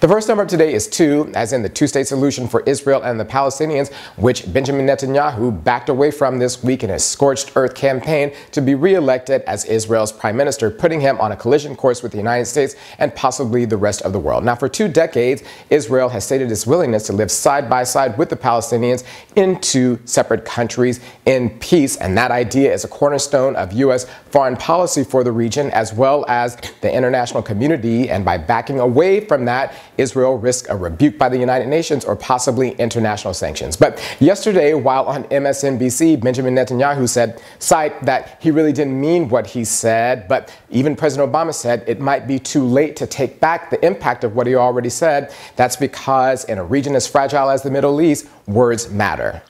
The first number today is two, as in the two state solution for Israel and the Palestinians, which Benjamin Netanyahu backed away from this week in his scorched earth campaign to be re-elected as Israel's prime minister, putting him on a collision course with the United States and possibly the rest of the world. Now, for two decades, Israel has stated its willingness to live side by side with the Palestinians in two separate countries in peace, and that idea is a cornerstone of U.S. foreign policy for the region as well as the international community. And by backing away from that, Israel risk a rebuke by the United Nations or possibly international sanctions. But yesterday, while on MSNBC, Benjamin Netanyahu said, cite that he really didn't mean what he said, but even President Obama said it might be too late to take back the impact of what he already said. That's because in a region as fragile as the Middle East, words matter.